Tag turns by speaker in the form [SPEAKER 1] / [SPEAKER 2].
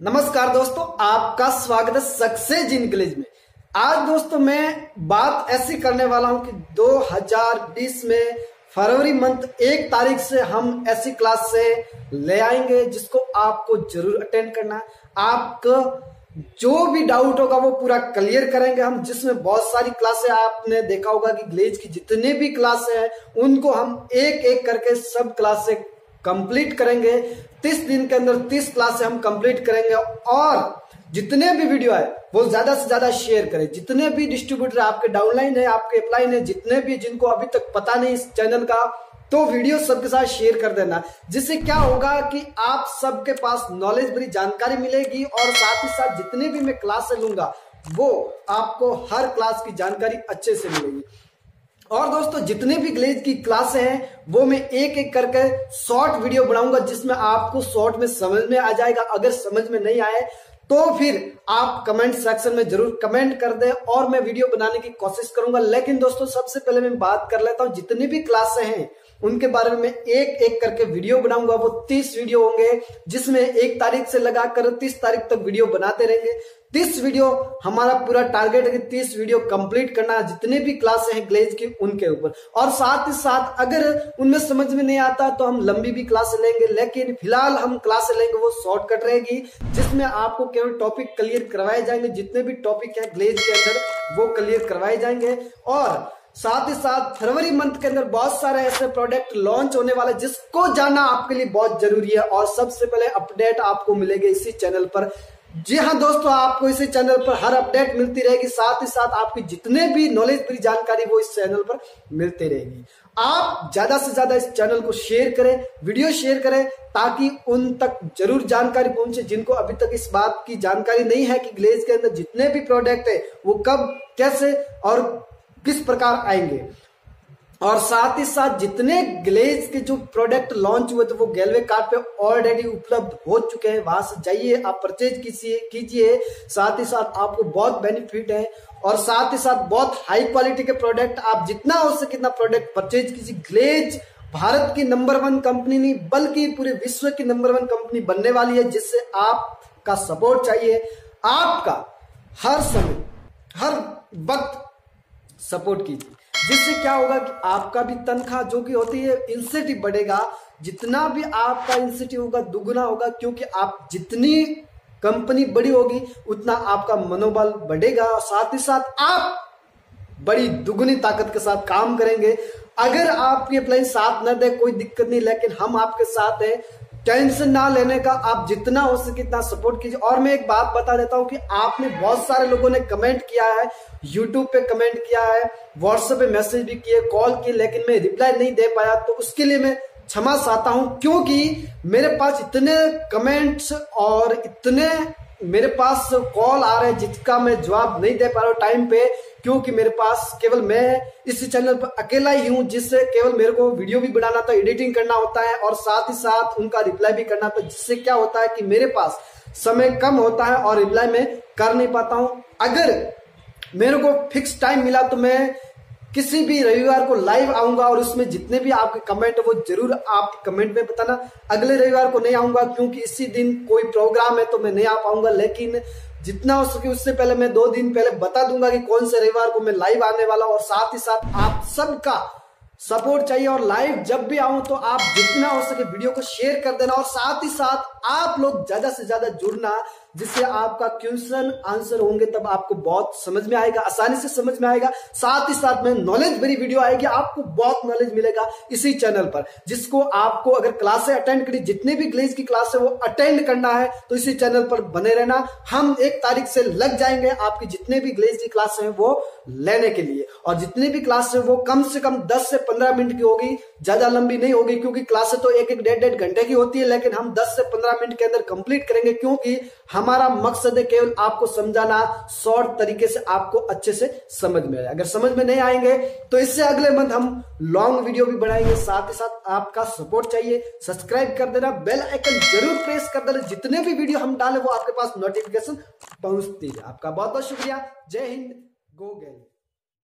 [SPEAKER 1] नमस्कार दोस्तों, आपका स्वागत है सक्सेस इंग्लिश में। आज दोस्तों मैं बात ऐसी करने वाला हूँ कि 2020 में फरवरी मंथ एक तारीख से हम ऐसी क्लास से ले आएँगे जिसको आपको ज़रूर अटेंड करना आपका जो भी डाउट होगा वो पूरा क्लियर करेंगे हम, जिसमें बहुत सारी क्लासें आपने देखा होगा कि ग्लेज की जितने भी क्लासें हैं, उनको हम एक एक करके सब क्लासें कंप्लीट करेंगे, तीस दिन के अंदर तीस क्लास हम कंप्लीट करेंगे और जितने भी वीडियो है, वो ज़्यादा से ज़्यादा शेयर करें। जितने भी डिस्ट्रीब्यूटर आपके डाउनलाइन है, आपके अपलाइन है, जितने भी जिनको अभी तक पता नहीं इस चैनल का तो वीडियो सबके साथ शेयर कर देना। जिससे क्या होगा कि आप सबके पास नॉलेज भरी जानकारी मिलेगी और साथ ही साथ जितने भी मैं क्लास लूँगा, वो आपको हर क्लास की जानकारी अच्छे से मिलेगी। और दोस्तों, जितने भी ग्लेज की क्लासे हैं, वो मैं एक एक करके शॉर्ट वीडियो बनाऊँगा, जिसमें आपको शॉर्ट में समझ में आ जाएगा। अगर समझ में नहीं आए तो फिर आप कमेंट सेक्शन में ज़रूर कमेंट कर दें और मैं वीडियो बनाने की कोशिश करूँगा। लेकिन दोस्तों, सबसे पहले मैं बात कर लेता हूँ, जितनी भी क्लासे हैं उनके बारे में एक एक करके वीडियो बनाऊँगा। वो तीस वीडियो होंगे, जिसमें एक तारीख से लगाकर तीस तारीख तक वीडियो बनाते रहेंगे। तीस वीडियो, हमारा पूरा टारगेट है कि तीस वीडियो कंप्लीट करना। जितने भी क्लास हैं ग्लेज की, उनके ऊपर। और साथ ही साथ, अगर उनमें समझ में नहीं आता तो हम लंबी भी क्लास लेंगे, लेकिन फ़िलहाल हम क्लास लेंगे, वो शॉर्टकट रहेगी, जिसमें आपको केवल टॉपिक क्लियर करवाए जाएँगे। जितने भी टॉपिक है ग्लेज के अंदर, वो क्लियर करवाए जाएँगे। और साथ ही साथ फरवरी मंथ के अंदर बहुत सारे ऐसे प्रोडक्ट लॉन्च होने वाले जिसको जानना आपके लिए बहुत ज़रूरी है और सबसे पहले अपडेट आपको मिलेगी इसी चैनल पर। जी हाँ दोस्तों, आपको इसी चैनल पर हर अपडेट मिलती रहेगी। साथ ही साथ आपकी जितने भी नॉलेज भरी जानकारी वो इस चैनल पर मिलती रहेगी। आप ज़्यादा से ज़्यादा इस चैनल को शेयर करें वीडियो शेयर करें, ताकि उन तक ज़रूर जानकारी पहुँचे जिनको अभी तक इस बात की जानकारी नहीं है कि ग्लेज के अंदर जितने भी प्रोडक्ट है, वो कब, कैसे और किस प्रकार आएँगे? और साथ ही साथ जितने ग्लेज के जो प्रोडक्ट लॉन्च हुए थे वो गैलवे कार्ड पे ऑलरेडी उपलब्ध हो चुके हैं। वहाँ से जाइए, आप परचेज कीजिए कीजिए। साथ ही साथ आपको बहुत बेनिफिट है। और साथ ही साथ बहुत हाई क्वालिटी के प्रोडक्ट आप जितना हो सके कितना प्रोडक्ट परचेज कीजिए। ग्लेज भारत की नंबर वन कंपनी नहीं, बल्कि पूरे विश्व की नंबर वन कंपनी बनने वाली है, जिससे आपका सपोर्ट चाहिए। आपका हर समय, हर वक्त सपोर्ट कीजिए। जिससे क्या होगा कि आपका भी तनख्वाह जो कि होती है इंसेंटिव बढ़ेगा। जितना भी आपका इंसेंटिव होगा, दुगुना होगा, क्योंकि आप जितनी कंपनी बड़ी होगी, उतना आपका मनोबल बढ़ेगा। और साथ ही साथ आप बड़ी दुगुनी ताकत के साथ काम करेंगे। अगर आपकी अप्लाई साथ न दे, कोई दिक्कत नहीं, लेकिन हम आपके साथ हैं टेंशन ना लेने का आप जितना हो सके इतना सपोर्ट कीजिए। और मैं एक बात बता देता हूँ कि आपने बहुत सारे लोगों ने कमेंट किया है यूट्यूब पे कमेंट किया है व्हाट्सएप पे मैसेज भी किए, कॉल किए, लेकिन मैं रिप्लाई नहीं दे पाया तो उसके लिए मैं क्षमा चाहता हूँ, क्योंकि मेरे पास इतने कमेंट्स और इतने मेरे पास कॉल आ रहे हैं जिसका मैं जवाब नहीं दे पा रहा हूँ टाइम पे, क्योंकि मेरे पास केवल मैं इस चैनल पर अकेला ही हूँ, जिससे केवल मेरे को वीडियो भी बनाना था, एडिटिंग करना होता है, और साथ ही साथ उनका रिप्लाई भी करना था, जिससे क्या होता है कि मेरे पास समय कम होता है और रिप्लाई में कर नहीं पाता हूँ। अगर मेरे को फिक्स टाइम मिला तो मैं किसी भी रविवार को लाइव आऊँगा और उसमें जितने भी आपके कमेंट है, वो ज़रूर आप कमेंट में बताना। अगले रविवार को नहीं आऊँगा क्योंकि इसी दिन कोई प्रोग्राम है तो मैं नहीं आ पाऊँगा। लेकिन जितना हो सके उससे पहले मैं दो दिन पहले बता दूँगा कि कौन से रविवार को मैं लाइव आने वाला और साथ ही साथ आप सबका सपोर्ट चाहिए। और लाइव जब भी आऊँ तो आप जितना हो सके वीडियो को शेयर कर देना। और साथ ही साथ आप लोग ज़्यादा से ज़्यादा जुड़ना। जिससे आपका क्वेश्चन आंसर होंगे, तब आपको बहुत समझ में आएगा, आसानी से समझ में आएगा। साथ ही साथ में नॉलेज भरी वीडियो आएगी, आपको बहुत नॉलेज मिलेगा इसी चैनल पर, जिसको आपको अगर क्लासे अटेंड करी, जितने भी ग्लेज की क्लास है, वो अटेंड करना है तो इसी चैनल पर बने रहना। हम एक तारीख से लग जाएँगे आपकी जितने भी ग्लेज की क्लास है, वो लेने के लिए। और जितनी भी क्लास है, वो कम से कम 10 से 15 मिनट की होगी, ज़्यादा लंबी नहीं होगी, क्योंकि क्लासेस तो एक एक डेढ़ डेढ़ घंटे की होती है, लेकिन हम 10 से 15 मिनट के अंदर कंप्लीट करेंगे, क्योंकि हमारा मकसद है केवल आपको समझाना शॉर्ट तरीके से आपको अच्छे से समझ में आए। अगर समझ में नहीं आएँगे तो इससे अगले मंथ हम लॉन्ग वीडियो भी बनाएँगे। साथ ही साथ आपका सपोर्ट चाहिए सब्सक्राइब कर देना बेल आइकन ज़रूर प्रेस कर देना। जितने भी वीडियो हम डाले, वो आपके पास नोटिफिकेशन पहुँचती है। आपका बहुत बहुत शुक्रिया। जय हिंद गो गैल